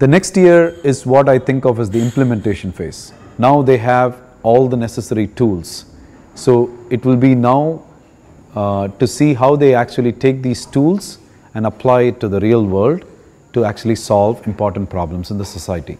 The next year is what I think of as the implementation phase. Now they have all the necessary tools. So it will be now uh, to see how they actually take these tools and apply it to the real world to actually solve important problems in the society.